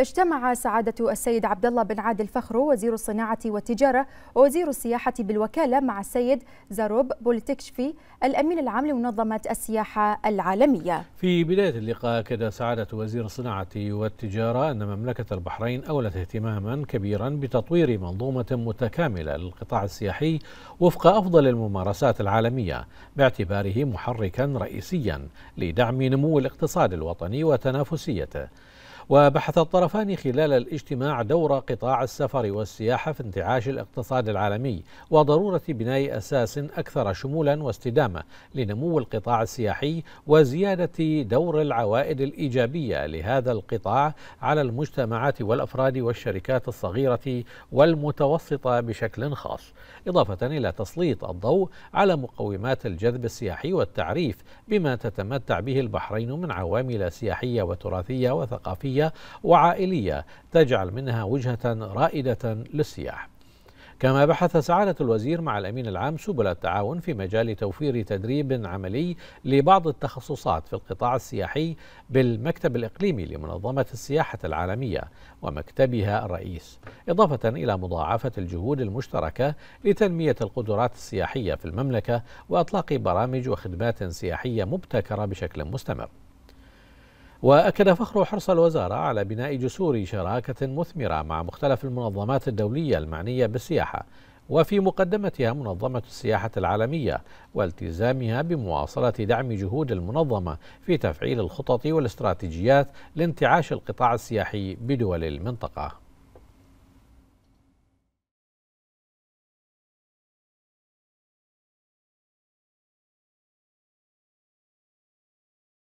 اجتمع سعادة السيد عبد الله بن عادل فخرو وزير الصناعة والتجارة ووزير السياحة بالوكالة مع السيد زاروب بوليتكشفي الأمين العام لمنظمة السياحة العالمية. في بداية اللقاء أكد سعادة وزير الصناعة والتجارة أن مملكة البحرين أولت اهتماما كبيرا بتطوير منظومة متكاملة للقطاع السياحي وفق أفضل الممارسات العالمية باعتباره محركا رئيسيا لدعم نمو الاقتصاد الوطني وتنافسيته. وبحث الطرفان خلال الاجتماع دور قطاع السفر والسياحة في انتعاش الاقتصاد العالمي وضرورة بناء أساس أكثر شمولا واستدامة لنمو القطاع السياحي وزيادة دور العوائد الإيجابية لهذا القطاع على المجتمعات والأفراد والشركات الصغيرة والمتوسطة بشكل خاص إضافة إلى تسليط الضوء على مقومات الجذب السياحي والتعريف بما تتمتع به البحرين من عوامل سياحية وتراثية وثقافية وعائلية تجعل منها وجهة رائدة للسياح. كما بحث سعادة الوزير مع الأمين العام سبل التعاون في مجال توفير تدريب عملي لبعض التخصصات في القطاع السياحي بالمكتب الإقليمي لمنظمة السياحة العالمية ومكتبها الرئيس إضافة إلى مضاعفة الجهود المشتركة لتنمية القدرات السياحية في المملكة وإطلاق برامج وخدمات سياحية مبتكرة بشكل مستمر. وأكد فخر حرص الوزارة على بناء جسور شراكة مثمرة مع مختلف المنظمات الدولية المعنية بالسياحة وفي مقدمتها منظمة السياحة العالمية والتزامها بمواصلة دعم جهود المنظمة في تفعيل الخطط والاستراتيجيات لانتعاش القطاع السياحي بدول المنطقة.